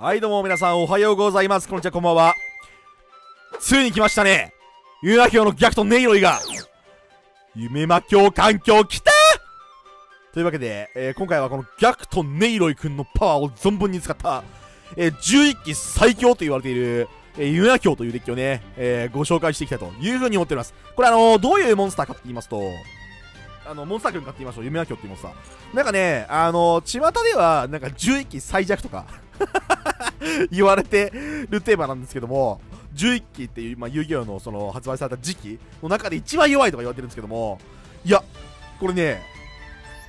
はいどうも皆さんおはようございます。こんにちはこんばんは。ついに来ましたね。ユナ教の逆とネイロイが夢魔教環境来た！というわけで、えー、今回はこの逆とネイロイくんのパワーを存分に使った、えー、11期最強と言われている、えー、ユナ教というデッキをね、えー、ご紹介していきたいという風に思っております。これあのー、どういうモンスターかって言いますと、あの、モンスター君かって言いましょう。夢魔教っていうモンスター。なんかね、あの、巷では、なんか11期最弱とか 言われてるテーマなんですけども、11期っていう、まあ、遊戯王のその発売された時期の中で一番弱いとか言われてるんですけども、いや、これね、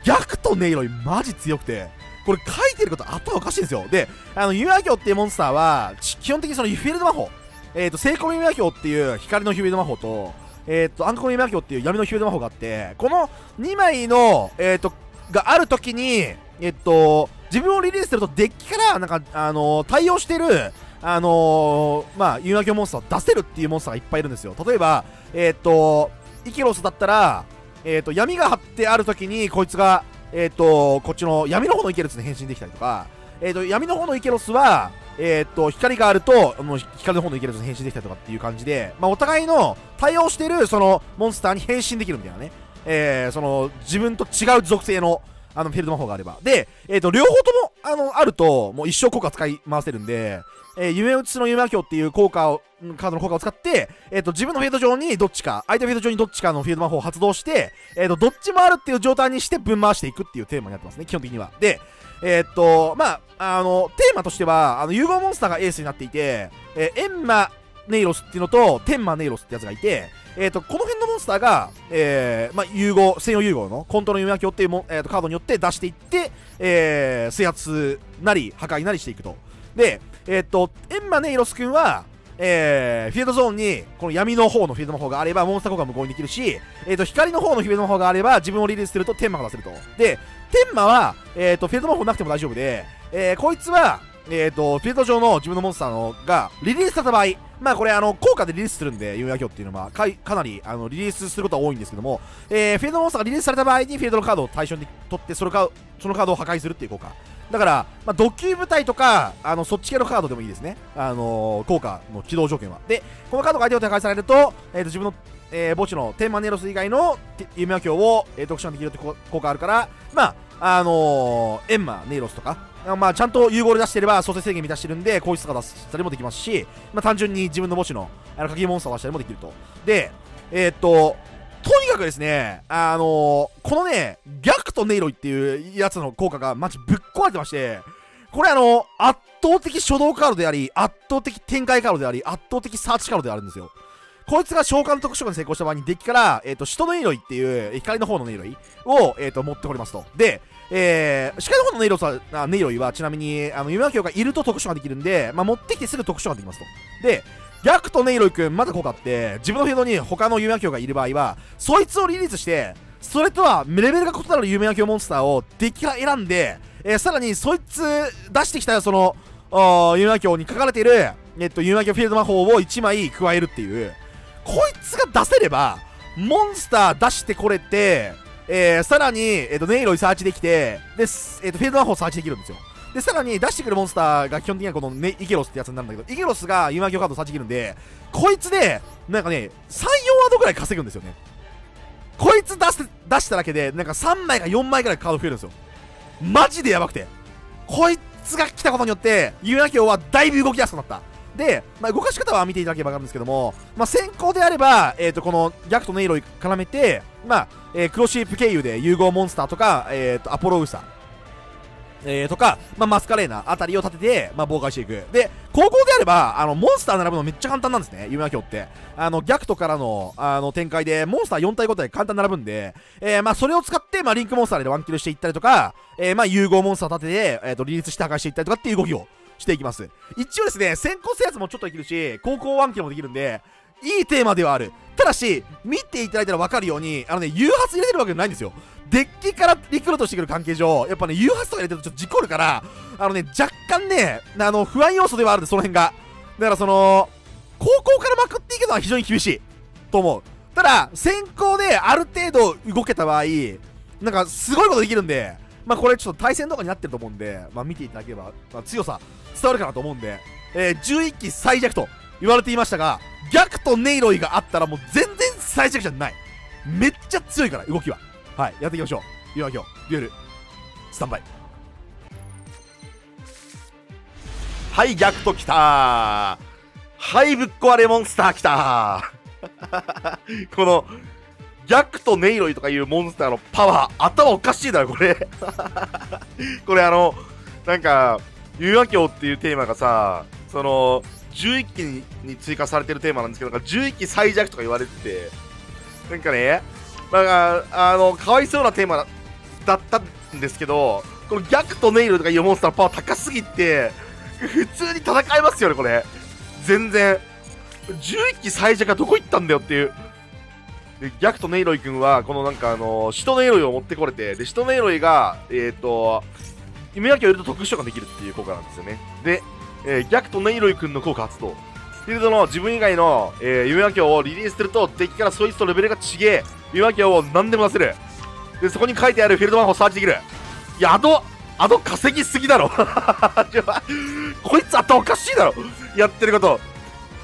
逆とネイロイマジ強くて、これ書いてること頭おかしいんですよ。で、あの、ユアキョっていうモンスターは、基本的にそのフィールド魔法、えっ、ー、と、セイコミユアキョっていう光のフィールド魔法と、えっ、と、アンコミユアキョっていう闇のフィールド魔法があって、この2枚の、えっ、と、があるときに、えっと、自分をリリースするとデッキから、なんか、あの対応してる、あのー、まあ、ユナキョモンスターを出せるっていうモンスターがいっぱいいるんですよ。例えば、えっ、と、イキロスだったら、えっ、と、闇が張ってある時に、こいつが、えっ、と、こっちの闇の方のイケロスに変身できたりとか、えっ、と、闇の方のイケロスは、えっ、と、光があると、もう光の方のイケロスに変身できたりとかっていう感じで、まあ、お互いの対応してる、その、モンスターに変身できるみたいなね。えー、その、自分と違う属性の、あの、フィールド魔法があれば。で、えっ、と、両方とも、あの、あると、もう一生効果使い回せるんで、えー、夢打ちの夢魔境っていう効果を、カードの効果を使って、えっ、ー、と、自分のフィールド上にどっちか、相手のフィールド上にどっちかのフィールド魔法を発動して、えっ、と、どっちもあるっていう状態にして分回していくっていうテーマになってますね、基本的には。で、えっと、まあ、あの、テーマとしては、あの、融合モンスターがエースになっていて、えエンマネイロスっていうのと、テンマネイロスってやつがいて、えーと、この辺のモンスターが、えーまあ、融合専用融合のコントロール夢明っていうも、えーと、カードによって出していって、えー、制圧なり破壊なりしていくと。で、えっ、とエンマネイロス君はえー、フィールドゾーンにこの闇の方のフィールドの方があればモンスター効果無効にできるし、えー、と光の方のフィールドの方があれば自分をリリースすると天魔が出せると。で天魔は、えー、とフィールド魔法なくても大丈夫で、えー、こいつは、えー、とフィールド上の自分のモンスターのがリリースされた場合まあこれあの効果でリリースするんで、有野鏡っていうのはかかなりあのリリースすることは多いんですけども、えー、フィールドモンスターがリリースされた場合にフィールドのカードを対象に取ってそのカそのカードを破壊するっていう効果。だから、まあ、ド級部隊とか、あのそっち系のカードでもいいですね。あのー、効果の起動条件は。で、このカードが相手を破壊されると、えー、と自分の、えー、墓地のテーマネロス以外の夢魔境を、えー、特殊できるって効果あるから、まあ、あのー、エンマ、ネイロスとか、まあ、ちゃんと融合で出してれば、蘇生制限満たしてるんで、こいつとか出したりもできますし、まあ、単純に自分の墓地の、あの、鍵モンスターを出したりもできると。で、えー、っと、とにかくですね、あのー、このね、逆とネイロイっていうやつの効果がマジぶっ壊れてまして、これあの、圧倒的初動カードであり、圧倒的展開カードであり、圧倒的サーチカードであるんですよ。こいつが召喚特殊化に成功した場合にデッキから、えっ、ー、と、人のネイっていう光の方のネイロイを、えっ、ー、と、持ってこれますと。で、えー、光の方のネイロは、あネイロイはちなみに、あの、夢魔教がいると特殊ができるんで、まあ、持ってきてすぐ特殊ができますと。で、逆とネイロイ君、まだ効果って、自分のフィールドに他の夢魔教がいる場合は、そいつをリリースして、それとはレベルが異なる夢魔教モンスターをデッキから選んで、えー、さらにそいつ出してきたその、夢魔教に書かれている、えっと、夢魔教フィールド魔法を1枚加えるっていう、こいつが出せれば、モンスター出してこれて、えー、さらに、えーと、ネイロイサーチできて、で、えーと、フィールド魔法サーチできるんですよ。で、さらに出してくるモンスターが基本的にはこの、ね、イケロスってやつになるんだけど、イケロスがユマギョカードサーチできるんで、こいつで、なんかね、3、4ワードぐらい稼ぐんですよね。こいつ出して出しただけで、なんか3枚か4枚ぐらいカード増えるんですよ。マジでやばくて。こいつが来たことによって、ユナキョはだいぶ動きやすくなった。で、まあ、動かし方は見ていただければ分かるんですけども、まあ、先行であれば、えー、とこの逆とネイロイ絡めて、まあえー、クロシープ経由で融合モンスターとか、えー、とアポロウサえー、とか、まあ、マスカレーナあたりを立てて、まあ、妨害していく。で、高校であれば、あの、モンスター並ぶのめっちゃ簡単なんですね、夢魔教って。あの、逆とからの、あの、展開で、モンスター4体5体簡単に並ぶんで、えー、まあ、それを使って、まあ、リンクモンスターでワンキルしていったりとか、えー、まあ、融合モンスター立てて、えっ、ー、と、リリースして破壊していったりとかっていう動きをしていきます。一応ですね、先行するやつもちょっとできるし、高校ワンキルもできるんで、いいテーマではある。ただし、見ていただいたら分かるように、あのね、誘発入れてるわけじゃないんですよ。デッキからリクルートしてくる関係上、やっぱね、誘発とか入れてるとちょっと事故るから、あのね、若干ね、あの、不安要素ではあるんで、その辺が。だからその、高校からまくっていくのは非常に厳しい。と思う。ただ、先行である程度動けた場合、なんかすごいことできるんで、まあこれちょっと対戦とかになってると思うんで、まあ見ていただければ、まあ、強さ伝わるかなと思うんで、えー、11期最弱と言われていましたが、逆とネイロイがあったらもう全然最弱じゃない。めっちゃ強いから、動きは。はい、やっていきましょう。いきましょう。デュエル、スタンバイ。はい、逆ときたはい、ぶっ壊れモンスターきた この、逆とネイロイとかいうモンスターのパワー、頭おかしいだろ、これ これあの、なんか、遊和教っていうテーマがさ、その、11期にに追加されてるテーマなんですけど、なんか11期最弱とか言われてて、なんかね、まあ、あの、かわいそうなテーマだったんですけど、この逆とネイルとかいうモンスターのパワー高すぎて、普通に戦えますよね、これ。全然。11期最弱はどこ行ったんだよっていう。で、逆とネイロイ君は、このなんかあの、シトネイロイを持ってこれて、で、シトネイロイが、えっ、ー、と、夢焼きを入れると特殊召喚できるっていう効果なんですよね。で、えー、逆とネイロイ君の効果発動。フィールドの自分以外の、えー、夢明をリリースすると、デッキからそいつとレベルが違え、夢明を何でも出せる。で、そこに書いてあるフィールドマンをサーチできる。いや、あと、あと稼ぎすぎだろこいつ頭おかしいだろやってること。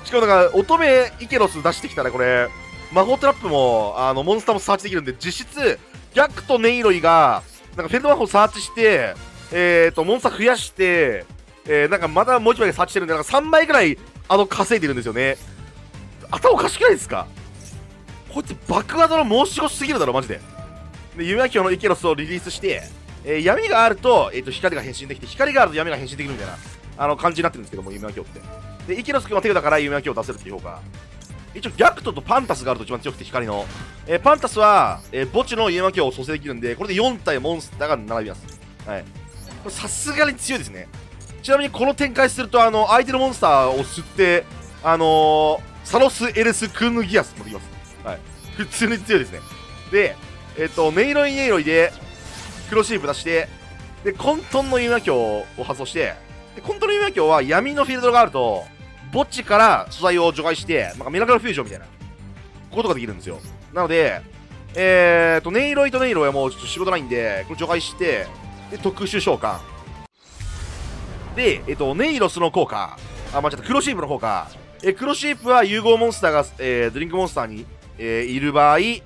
しかもなんか、乙女イケロス出してきたらこれ、魔法トラップも、あの、モンスターもサーチできるんで、実質、逆とネイロイが、なんかフィールドマンをサーチして、えっ、ー、と、モンスター増やして、えー、なんかまだもう一枚サーチしてるんで、なんか3枚ぐらい、あの、稼いでるんですよね。頭おかしくないですか？こいつ爆技の申し子すぎるだろ、マジで。で、夢明のイケロスをリリースして、えー、闇があると、えっ、ー、と、光が変身できて、光があると闇が変身できるみたいな、あの、感じになってるんですけども、夢明って。で、イケロス君は手だから夢明を出せるっていう方が、一応、ギャクトとパンタスがあると一番強くて、光の。えー、パンタスは、えー、墓地の夢明を蘇生できるんで、これで4体モンスターが並びます。はい。さすがに強いですね。ちなみにこの展開すると、あの、相手のモンスターを吸って、あのー、サノス・エレス・クンヌギアスもできます。はい。普通に強いですね。で、えっ、ー、と、ネイロイネイロイで、黒シープ出して、で、混沌の夢鏡を発動して、で、混沌の夢鏡は闇のフィールドがあると、墓地から素材を除外して、なんかミラクルフュージョンみたいな、ことができるんですよ。なので、えーと、ネイロイとネイロイはもうちょっと仕事ないんで、これ除外して、で、特殊召喚。で、えっと、ネイロスの効果、あ、間違った、黒シープの効果、え黒シープは融合モンスターが、えー、ドリンクモンスターに、えー、いる場合、え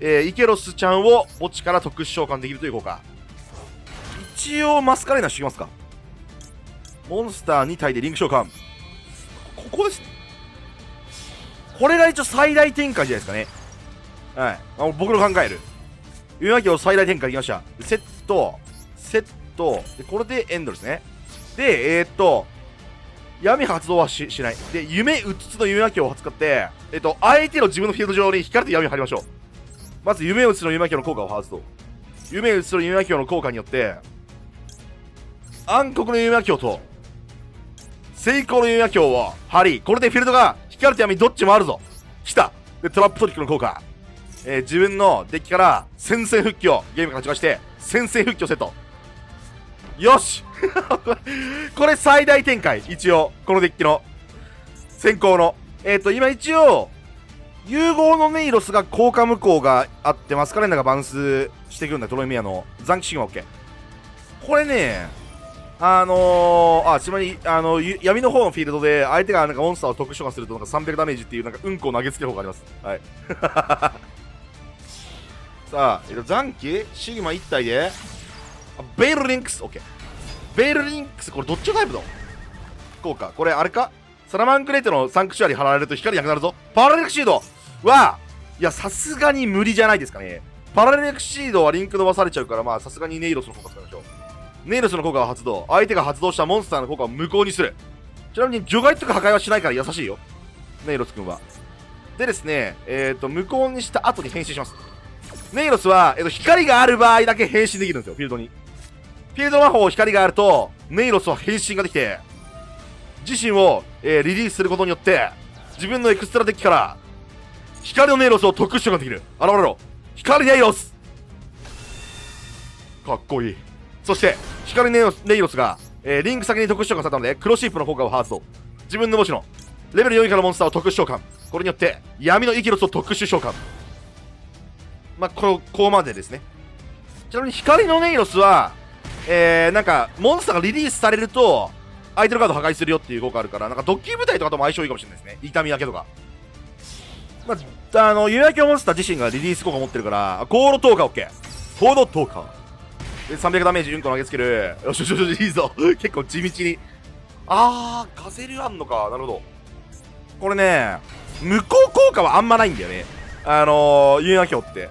ー、イケロスちゃんを墓地から特殊召喚できるという効果。一応、マスカレーナしてきますか。モンスター2体でリンク召喚。ここですね。これが一応最大展開じゃないですかね。はい。あ僕の考える。ユナキを最大展開できました。セット、セット、でこれでエンドですね。で、えー、っと、闇発動はしない。で、夢うつつの夢明鏡を使って、えっと、相手の自分のフィールド上に光と闇を張りましょう。まず、夢うつの夢明鏡の効果を発動。夢うつの夢明鏡の効果によって、暗黒の夢明鏡と、成功の夢明鏡を張り、これでフィールドが光と闇どっちもあるぞ。来た。で、トラップトリックの効果。えー、自分のデッキから宣戦復帰をゲームから違して、宣戦復帰をセット。よし。これ最大展開、一応。このデッキの。先行の。えっ、ー、と、今一応、融合のネイロスが効果無効があってマスカレンダがバウンスしてくるんだ。トロイミアの。残機シグマ OK これねあのー、あちなみにあの闇の方のフィールドで相手がなんかモンスターを特殊化するとなんか300ダメージっていうなんかうんこを投げつける方があります。はい。さあ、えっと、残機？シグマ1体で。ベイルリンクス？OK ベイルリンクス？これどっちがタイプだ効果これあれか？サラマングレイトのサンクチュアリ貼られると光なくなるぞ。パラレルエクシード。はいやさすがに無理じゃないですかね。パラレルエクシードはリンク伸ばされちゃうからまあさすがにネイロスの効果使いましょう。ネイロスの効果を発動。相手が発動したモンスターの効果を無効にする。ちなみに除外とか破壊はしないから優しいよ。ネイロス君は。でですねえっ、ー、と無効にした後に変身します。ネイロスは、えっ、ー、と、光がある場合だけ変身できるんですよ、フィールドに。フィールド魔法光があると、ネイロスは変身ができて、自身を、えー、リリースすることによって、自分のエクストラデッキから、光のネイロスを特殊ができる。現れろ。光ネイロスかっこいい。そして、光ネイロスネイロスが、えー、リンク先に特殊召喚されたので、黒シープの効果を発動。自分の墓地の、レベル4以下のモンスターを特殊召喚。これによって、闇のイキロスを特殊召喚。まあ、これ、ここまでですね。ちなみに光のネイロスは、えー、なんかモンスターがリリースされると相手のカード破壊するよっていう効果あるからなんかドッキリ部隊とかとも相性いいかもしれないですね痛み分けとかまあ、あの、ユナキョモンスター自身がリリース効果持ってるから、コード投下 OK。コード投下。で、300ダメージうんこ投げつける。よしよしよし、いいぞ。結構地道に。あー、風流あんのか。なるほど。これね、無効効果はあんまないんだよね。あのー、ユナキョって。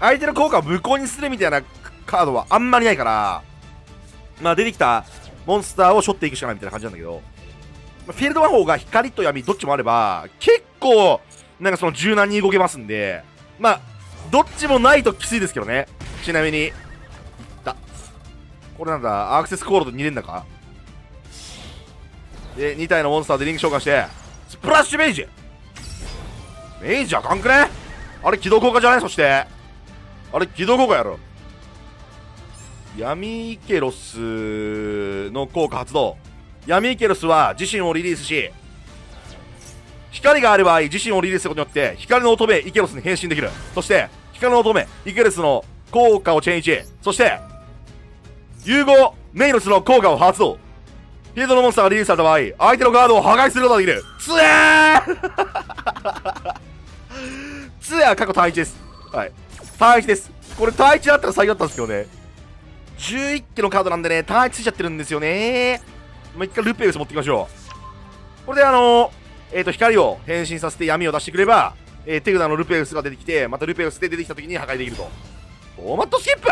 相手の効果を無効にするみたいなカードはあんまりないから、まあ出てきたモンスターを背負っていくしかないみたいな感じなんだけど、まあフィールド魔法が光と闇どっちもあれば、結構、なんかその柔軟に動けますんで、まあ、どっちもないときついですけどね。ちなみに。いった。これなんだ、アクセスコールド2連だかで、2体のモンスターでリンク召喚して、スプラッシュメイジメイジあかんくね？あれ起動効果じゃない？そして。あれ起動効果やろ。闇イケロスの効果発動。闇イケロスは自身をリリースし、光がある場合、自身をリリースすることによって、光の乙女イケロスに変身できる。そして、光の乙女イケロスの効果をチェンジ。そして、融合メイロスの効果を発動。フィールドのモンスターがリリースされた場合、相手のガードを破壊することができる。つえーつえは過去単一です。はい。単一です。これ単一だったら最悪だったんですけどね。11機のカードなんでね、単一ついちゃってるんですよね。もう一回ルペウス持っていきましょう。これであのーえー、と光を変身させて闇を出してくれば、えー、手札のルペウスが出てきてまたルペウスで出てきた時に破壊できると。フォーマットスキップ!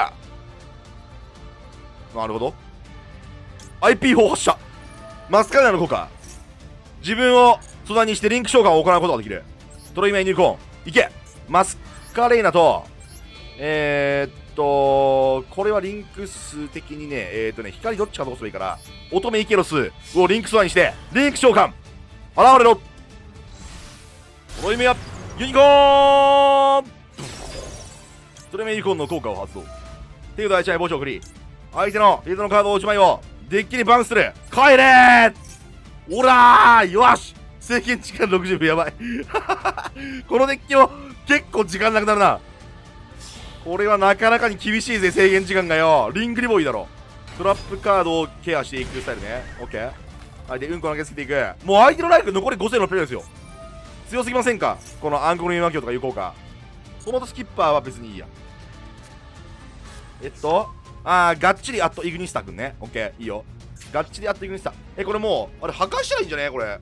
なるほど。IP 砲発射。マスカレナの効果。自分を素材にしてリンク召喚を行うことができる。トロイメイニューコーンいけ。マスカレーナとえー、っとこれはリンク数的にねえー、っとね光どっちかどうすればいいから乙女イケロスをリンク素材にしてリンク召喚。現れろ。この夢はユニコーン。それ目ユニコーンの効果を発動。手札1枚墓地を送り相手のフィードのカードを1枚をデッキにバンする。帰れ!おらー!よし!制限時間60秒やばい。このデッキも結構時間なくなるな。これはなかなかに厳しいぜ制限時間がよリングリボーイだろトラップカードをケアしていくスタイルねオッケーはい、で、うんこ投げつけていく。もう相手のライフ残り5600ですよ。強すぎませんか？このアンコルユマキョとかいう効果。そのとスキッパーは別にいいや。えっと、あー、がっちりあとイグニスタ君ね。オッケー、いいよ。がっちりあとイグニスタ。え、これもう、あれ破壊したらいいんじゃね？これ。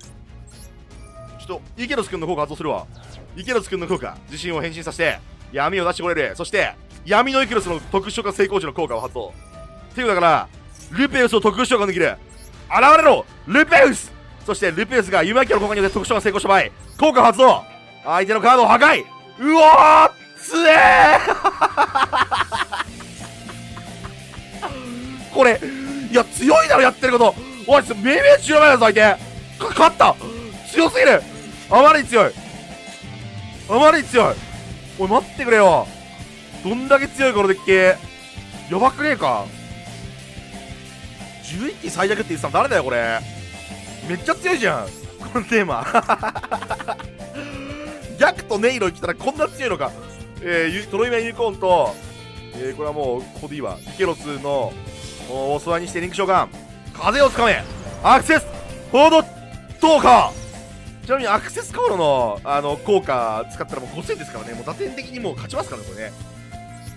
ちょっと、イケロス君の効果発動するわ。イケロス君の効果、自身を変身させて、闇を出してこれる。そして、闇のイケロスの特殊召喚成功時の効果を発動。っていうだから、ルペウスを特殊召喚できる。現れろ！ルペウス！そしてルペウスが弓巻の効果によって特殊が成功した場合効果発動！相手のカードを破壊！うおーつえ これいや強いだろやってること。おいめいめい強いだぞ相手。勝った！強すぎる！あまりに強い。あまりに強い。おい待ってくれよ。どんだけ強いこのデッキ。やばくねえか。11期最弱って言ってたの誰だよこれ。めっちゃ強いじゃん。このテーマ。逆とネイロ来たらこんな強いのか。えー、トロイメユニコーンと、えー、これはもうここでいいわイケロスのお世話にしてリンク召喚風をつかめ。アクセスフォード投下ちなみにアクセスコードのあの効果使ったらもう5000ですからね。もう打点的にもう勝ちますからねこれね。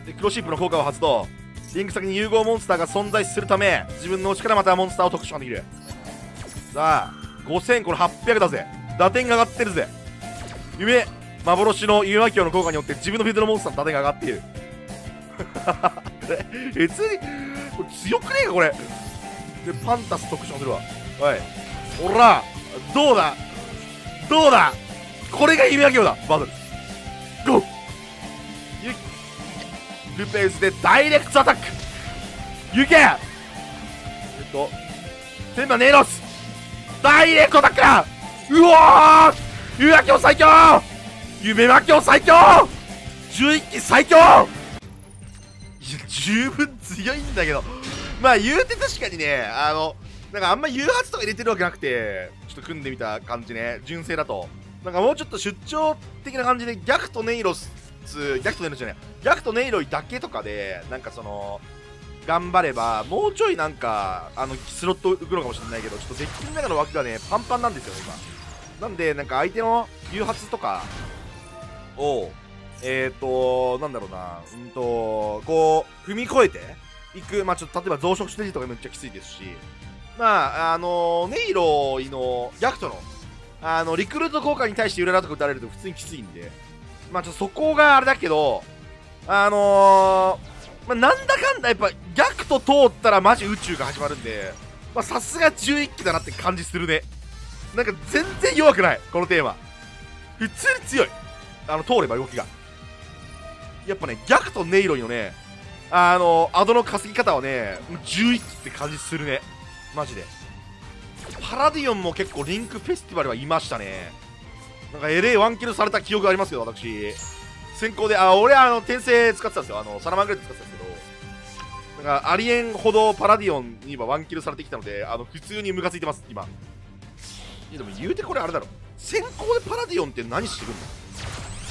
でクロシープの効果を発動。リンク先に融合モンスターが存在するため自分の力またモンスターを特殊化できる。さあ5000これ800だぜ。打点が上がってるぜ。夢幻のユマキオの効果によって自分のフィードのモンスターの打点が上がっている。別にこれ強くねえかこれ。でパンタス特殊化するわ。おい。ほらどうだ？どうだ？これがユマキオだ。バトル。ゴー。ルペウスでダイレクトアタック。行け。えっとテンマネロス。ダイレクトアタックだ。うわー。ユアキョ最強。夢魔境最強。11期最強。いや十分強いんだけど。まあ言うて確かにねあのなんかあんま誘発とか入れてるわけなくて。ちょっと組んでみた感じね。純正だと。なんかもうちょっと出張的な感じで逆とネイロス逆とネイロスじゃない逆とネイロイだけとかでなんかその頑張ればもうちょいなんかあのスロット浮くのかもしれないけどちょっとデッキの中の枠がねパンパンなんですよね今。なんでなんか相手の誘発とかをえっ、ー、となんだろうな。うんとこう踏み越えていく。まあちょっと例えば増殖ステージとかめっちゃきついですし。まああのネイロイのギャクトのあのリクルート効果に対して揺れラとか打たれると普通にきついんで。まあちょっとそこがあれだけどあのー、まあ、なんだかんだやっぱ逆と通ったらマジ宇宙が始まるんでまさすが11機だなって感じするね。なんか全然弱くないこのテーマ。普通に強い。あの通れば動きが。やっぱね逆とネイロイのねあのアドの稼ぎ方はね11機って感じするね。マジでパラディオンも結構リンクフェスティバルはいましたねなんか LA1 キルされた記憶がありますけど私先行で、あ、俺あの、転生使ってたんですよ。あの、サラマングレッド使ってたんですけど、なんか、ありえんほどパラディオンに今ワンキルされてきたので、あの、普通にムカついてます、今。いや、でも言うてこれあれだろ。先行でパラディオンって何してくんの？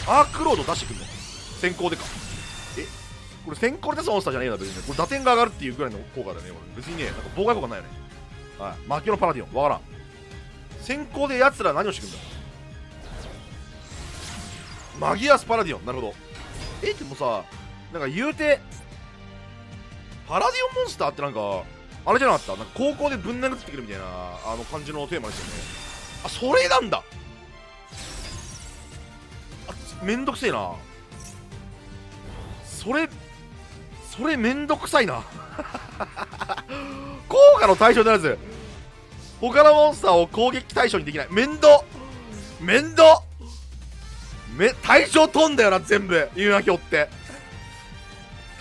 アークロード出してくんの？先行でか。え？これ先行で出すモンスターじゃねえな、別に。これ打点が上がるっていうぐらいの効果だね、別にね、なんか妨害効果ないよね。はい。魔境のパラディオン、わからん。先行で奴ら何をしてくんだ？マギアスパラディオン。なるほど。えでもさなんか言うてパラディオンモンスターってなんかあれじゃなかった？なんか高校でぶん殴ってくるみたいなあの感じのテーマですよね。あそれなんだ！あめんどくせえな。それそれめんどくさいな。効果の対象にならず他のモンスターを攻撃対象にできない。面倒。面倒。め対象飛んだよな全部。ユナキョって。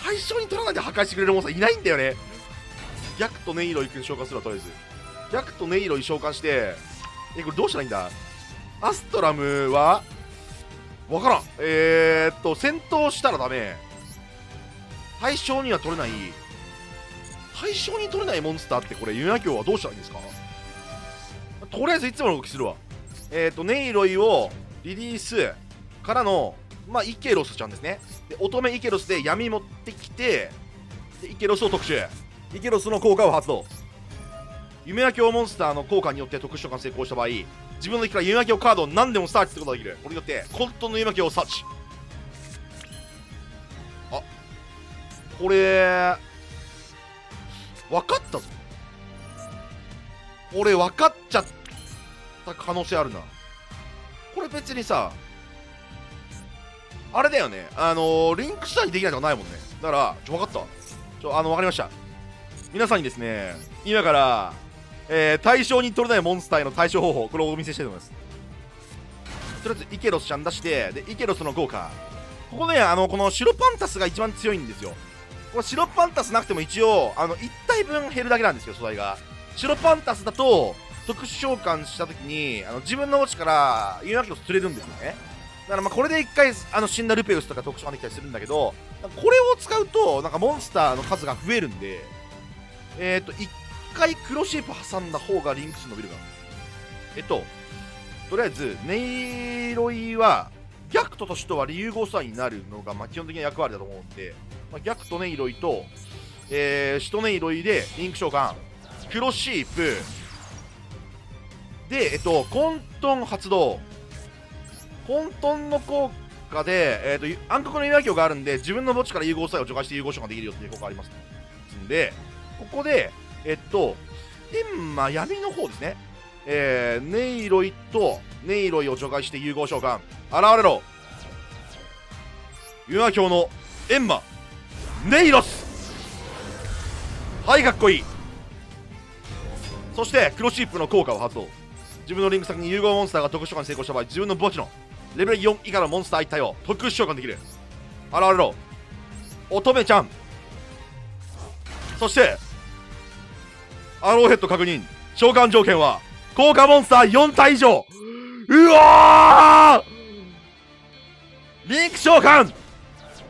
対象に取らないで破壊してくれるモンスターいないんだよね。逆とネイロイくん召喚するわとりあえず。逆とネイロイ召喚してえこれどうしたらいいんだ？アストラムはわからん。えー、っと戦闘したらダメ。対象には取れない。対象に取れないモンスターってこれユナキョはどうしたらいいんですか？とりあえずいつもの動きするわ。えー、っとネイロイをリリースからの、まあ、イケロスちゃんですね。で乙女イケロスで闇持ってきてでイケロスを特殊イケロスの効果を発動。夢明けモンスターの効果によって特殊召喚成功した場合自分の敵から夢明けカードを何でもサーチすることができる。これによって混沌の夢明けをサーチ。あこれ分かったぞ俺分かっちゃった可能性あるなこれ別にさあれだよね、あのー、リンクしたりできないとかないもんね。だから、ちょ、分かった。ちょ、あの、分かりました。皆さんにですね、今から、えー、対象に取れないモンスターへの対処方法、これをお見せしたいと思います。とりあえず、イケロスちゃん出して、で、イケロスの豪華。ここね、あの、この白パンタスが一番強いんですよ。この白パンタスなくても一応、あの、1体分減るだけなんですよ、素材が。白パンタスだと、特殊召喚した時に、あの、自分の墓地から、ユナキロス釣れるんですよね。だからまあこれで1回あの死んだルペウスとか特殊ができたりするんだけどこれを使うとなんかモンスターの数が増えるんでえっ、と1回黒シープ挟んだ方がリンク数伸びるかなえっととりあえずネイロイはギャクトとしては理由誤差になるのがまあ基本的な役割だと思うんで、まあ、ギャクトネイロイと、えー、シトネイロイでリンク召喚黒シープ。で、えっと、混沌発動。混沌の効果で、えーと、暗黒の岩鏡があるんで自分の墓地から融合作用を除外して融合召喚できるよっていう効果がありますんで。ここでえっとエンマ闇の方ですね。えー、ネイロイとネイロイを除外して融合召喚現れろ。ユナ教のエンマ。ネイロス。はいかっこいい。そしてクロシープの効果を発動。自分のリンク先に融合モンスターが特殊召喚に成功した場合自分の墓地のレベル4以下のモンスター1体を特殊召喚できる。現れろ乙女ちゃん。そしてアローヘッド確認。召喚条件は効果モンスター4体以上。うわー!リンク召喚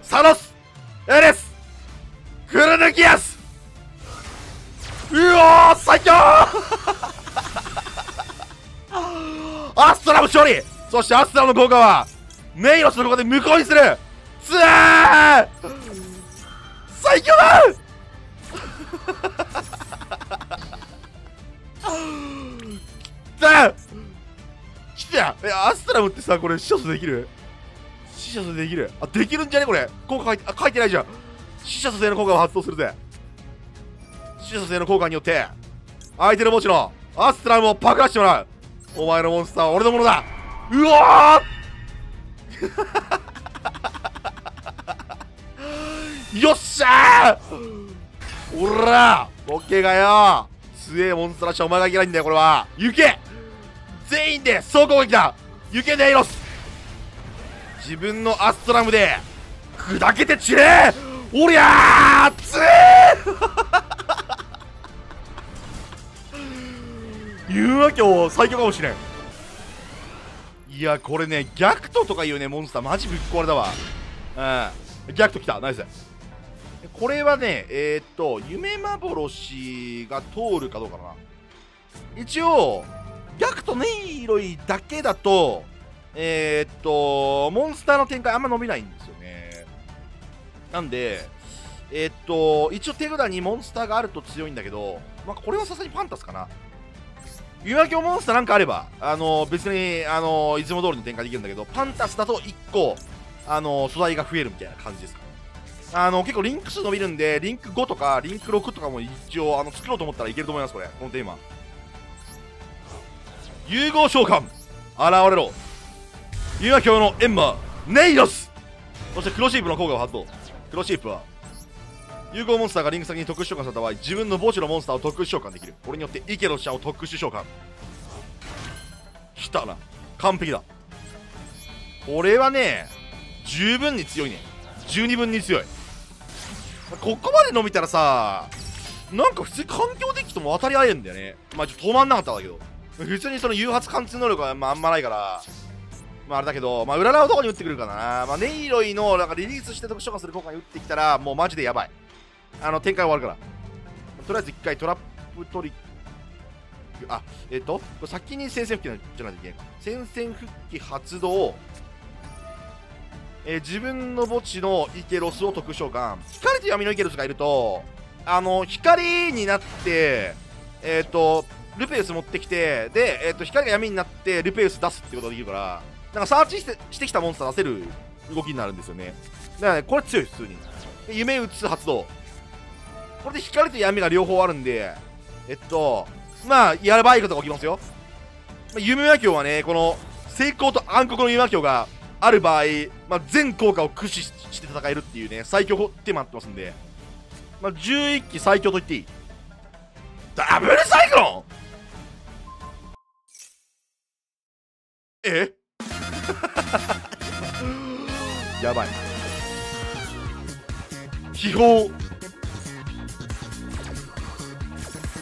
サノスエレスクルヌキアスうわー最強 アストラム勝利。そしてアストラの効果はネイロスの効果で無効にする。つー。最強だ。だ来たえアストラムってさこれ死者数できる？死者数できる？あできるんじゃね？これ。効果書いてあ書いてないじゃん。死者蘇生の効果を発動するぜ。死者蘇生の効果によって相手の墓地のアストラムをパクらしてもらう。お前のモンスターは俺のものだ。うわ よっしゃー！おらボケがよ強えモンスターらしお前がいけないんだよこれは。行け！全員で総攻撃だ！行けネイロス！自分のアストラムで砕けて散れ！おりゃーつえ言うわ今日最強かもしれん。いやこれねギャクトとかいうねモンスター。マジぶっ壊れだわ。うん。ギャクト来た。ナイス。これはねえー、っと夢幻が通るかどうかな。一応ギャクとネイロイだけだとえー、っとモンスターの展開あんま伸びないんでなんでえー、っと一応手札にモンスターがあると強いんだけど、まあ、これはさすがにパンタスかなユナキョモンスターなんかあれば、あの別に、あのいつも通りの展開できるんだけど、パンタスだと1個、あの素材が増えるみたいな感じですかあの結構リンク数伸びるんで、リンク5とかリンク6とかも一応あの作ろうと思ったらいけると思います、これ、このテーマ。融合召喚、現れろ。ユナ教のエンマ、ネイロスそして黒シープの効果を発動。黒シープは、融合モンスターがリンク先に特殊召喚された場合、自分の墓地のモンスターを特殊召喚できる。これによってイケロシャを特殊召喚。来たな。完璧だ。これはね、十分に強いね。十二分に強い。ここまで伸びたらさ、なんか普通環境デッキとも渡り合えるんだよね。まあちょっと止まんなかったんだけど。普通にその誘発貫通能力はあんまないから、まああれだけど、まあ占うとこに打ってくるかな。まあネイロイのなんかリリースして特殊召喚する効果に打ってきたら、もうマジでやばい。あの展開終わるから。とりあえず一回トラップトリック、あ、えっ、ー、と、先に宣戦復帰じゃないといけないか。宣戦復帰発動、えー、自分の墓地のイケロスを特殊召喚。光と闇のイケロスがいると、あの、光になって、えっ、ー、と、ルペウス持ってきて、で、えっ、と、光が闇になってルペウス出すってことができるから、なんかサーチしてしてきたモンスター出せる動きになるんですよね。だからね、これ強い、普通に。で夢打つ発動。これで光と闇が両方あるんで、えっと、まあ、やばいことが起きますよ。まあ、夢魔教はね、この、成功と暗黒の夢魔教がある場合、まあ、全効果を駆使して戦えるっていうね、最強テーマになってますんで、まあ、11期最強と言っていい。ダブルサイクロンえ？やばい。秘宝。フ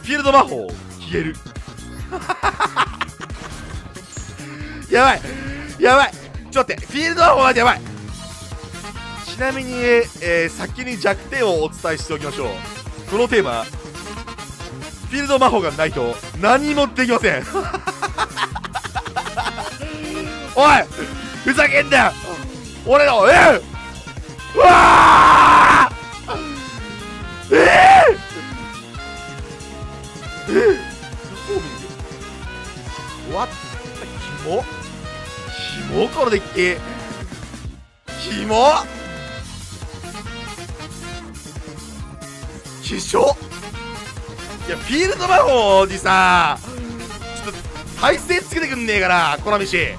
ィールド魔法。消える。やばい。やばい。ちょっと待って。フィールド魔法はやばい。ちなみに、えー、先に弱点をお伝えしておきましょう。このテーマフィールド魔法がないと何もできません おいふざけんなよ。俺のえうわえーえー、わっキモ。キモこれでっけキモ。希少いやフィールド魔法にさちょっと体勢つけてくんねえからコナミ氏